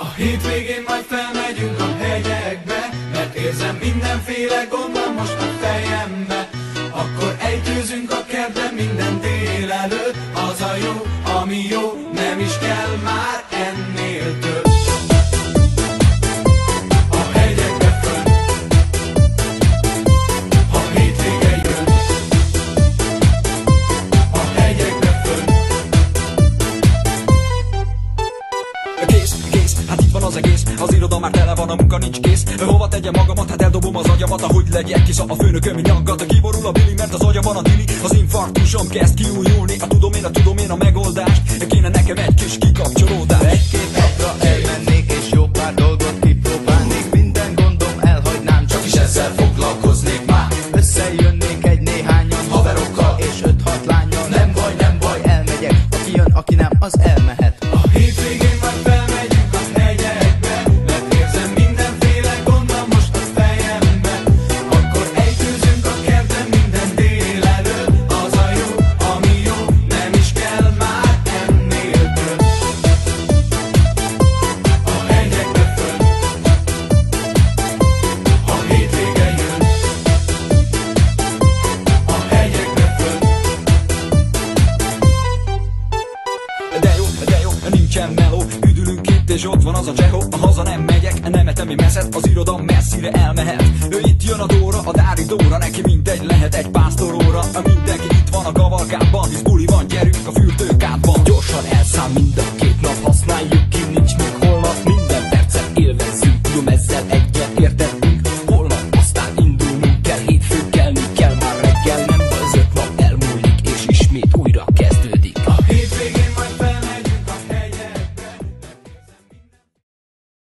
A hétvégén majd felmegyünk a hegyekbe, mert érzem mindenféle gond van most a fejembe. Akkor ejtőzünk a kertbe minden délelőtt, az a jó, ami jó, nem is kell már ennél több. Kész, hát itt van az egész Az iroda már tele van, a munka nincs kész. Hova tegyem magamat, hát eldobom az agyamat Ahogy legyek kis a főnököm nyaggat Kiborul a bili, mert az agyamban a dili. Az infarktusom kezd kiújulni. A tudom én, a tudom én a megoldást. Kéne nekem egy kis kikapcsolódás nincsen meló Üdülünk itt és ott van az a Jeho A haza nem megyek, nem etemi messzet Az iroda messzire elmehet. Ő itt jön a Dóra, a Dári Dóra Neki mindegy lehet egy pásztoróra Mindenki itt van a kavalkában Hisz buli van, gyerünk a fürdőkádban. Gyorsan elszáll mind